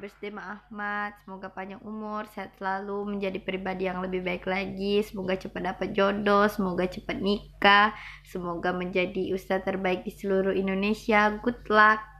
birthday Ma Ahmad. Semoga panjang umur sehat selalu menjadi pribadi yang lebih baik lagi. Semoga cepat dapat jodoh semoga cepat nikah semoga menjadi ustadz terbaik di seluruh Indonesia. Good luck.